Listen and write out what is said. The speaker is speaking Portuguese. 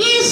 E